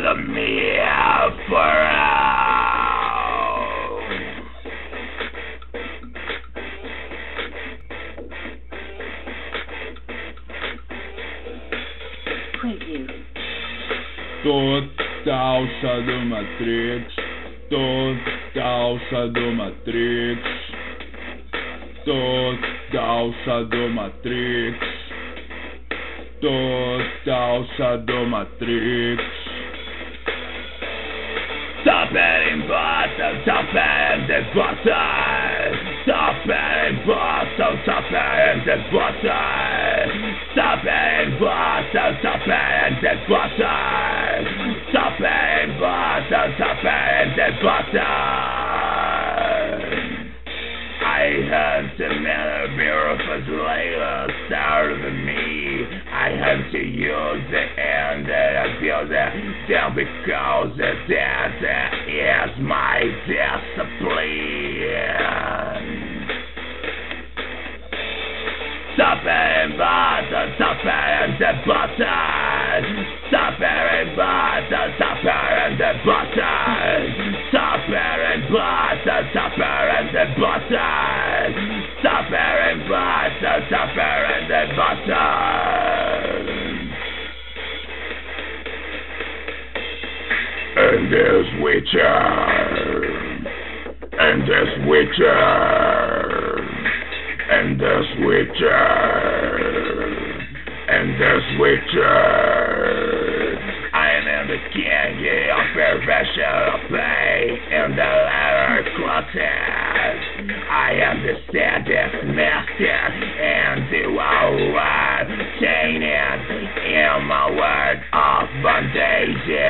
follow me Preview. Total Shadow Matrix. Total Shadow Matrix. Total Shadow Matrix. Total Shadow Matrix. Stop it bottom, stop it bottom. Stop it bottom, stop it bottom. Stop it bottom, stop it bottom. Stop it bottom, stop it the that down because that is my discipline. It, button, stop it, the button. It, button, stop it, the button. It, button, stop it, the button. It, button, stop it, the button. And this witcher, and this witcher and the switcher, and the switcher. I am the king of professional pain in the letter closet. I am the saddest master and the world chaining in my word of bondage.